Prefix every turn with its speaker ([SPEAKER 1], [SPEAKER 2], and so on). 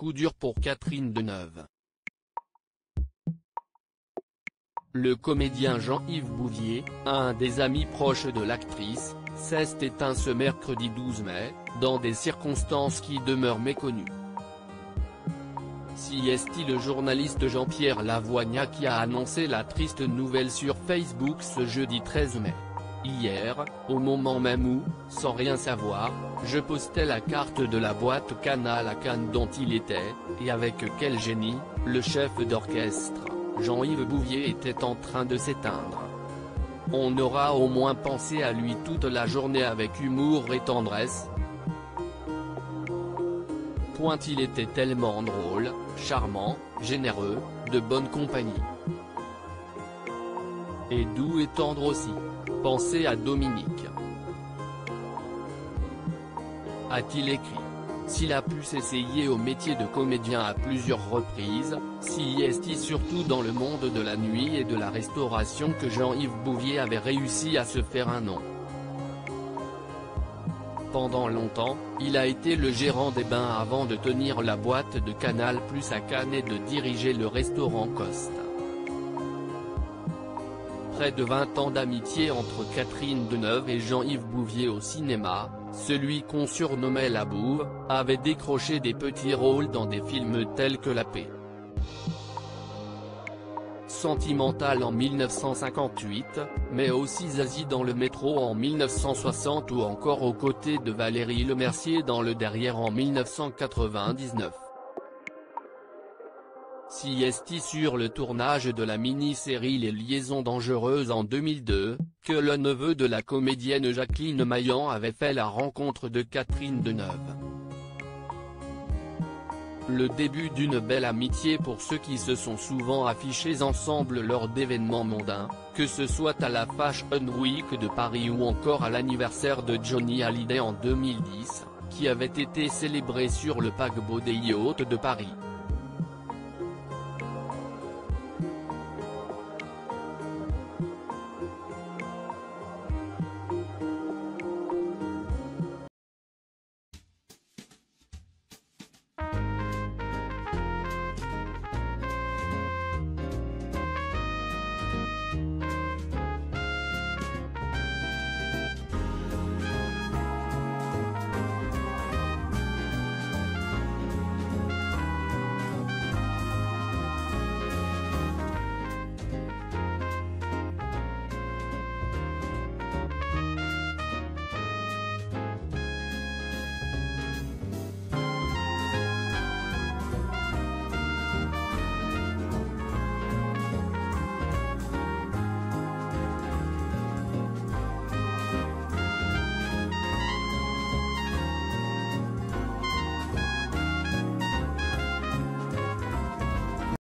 [SPEAKER 1] coup dur pour Catherine Deneuve. Le comédien Jean-Yves Bouvier, un des amis proches de l'actrice, s'est éteint ce mercredi 12 mai, dans des circonstances qui demeurent méconnues. est le journaliste Jean-Pierre Lavoigna qui a annoncé la triste nouvelle sur Facebook ce jeudi 13 mai? Hier, au moment même où, sans rien savoir, je postais la carte de la boîte Canal à Cannes dont il était, et avec quel génie, le chef d'orchestre, Jean-Yves Bouvier était en train de s'éteindre. On aura au moins pensé à lui toute la journée avec humour et tendresse. Point il était tellement drôle, charmant, généreux, de bonne compagnie. Et doux et tendre aussi. Pensez à Dominique. A-t-il écrit S'il a pu s'essayer au métier de comédien à plusieurs reprises, si est surtout dans le monde de la nuit et de la restauration que Jean-Yves Bouvier avait réussi à se faire un nom. Pendant longtemps, il a été le gérant des bains avant de tenir la boîte de Canal Plus à Cannes et de diriger le restaurant Costa près de 20 ans d'amitié entre Catherine Deneuve et Jean-Yves Bouvier au cinéma, celui qu'on surnommait la Bouve, avait décroché des petits rôles dans des films tels que La Paix. Sentimental en 1958, mais aussi Zazie dans le métro en 1960 ou encore aux côtés de Valérie Lemercier dans Le Derrière en 1999. Si est sur le tournage de la mini-série Les Liaisons Dangereuses en 2002, que le neveu de la comédienne Jacqueline Maillan avait fait la rencontre de Catherine Deneuve. Le début d'une belle amitié pour ceux qui se sont souvent affichés ensemble lors d'événements mondains, que ce soit à la Fashion Week de Paris ou encore à l'anniversaire de Johnny Hallyday en 2010, qui avait été célébré sur le paquebot des yachts de Paris.